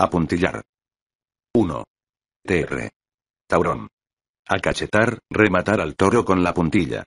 Apuntillar. 1. TR. Taurón. Acachetar, rematar al toro con la puntilla.